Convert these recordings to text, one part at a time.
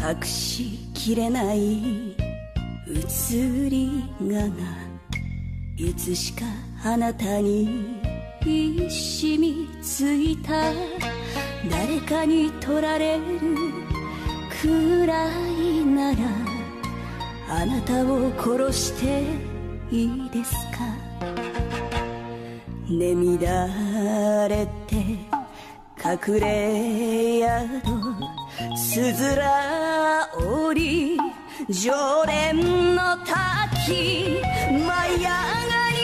隠しきれない移りががいつしかあなたに染みついた誰かに取られるくらいならあなたを殺していいですか？眠乱れて隠れ宿すずら折り常連の滝舞い上がり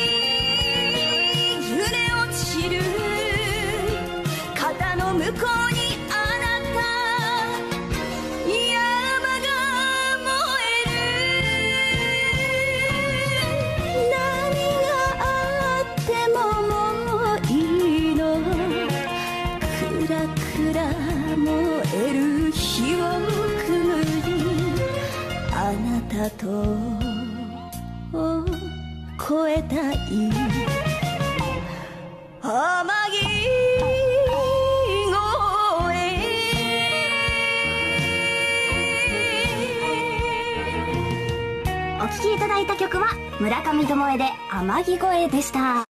揺れ落ちる肩の向こうあなたとお聴きいただいた曲は村上智恵で天城越えでした。